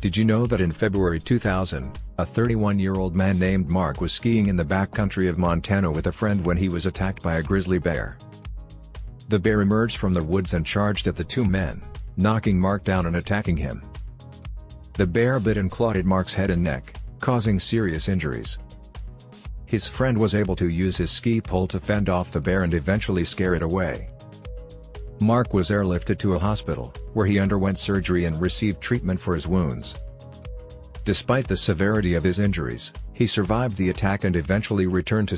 Did you know that in February 2000, a 31-year-old man named Mark was skiing in the backcountry of Montana with a friend when he was attacked by a grizzly bear? The bear emerged from the woods and charged at the two men, knocking Mark down and attacking him. The bear bit and clawed at Mark's head and neck, causing serious injuries. His friend was able to use his ski pole to fend off the bear and eventually scare it away. Mark was airlifted to a hospital, where he underwent surgery and received treatment for his wounds. Despite the severity of his injuries, he survived the attack and eventually returned to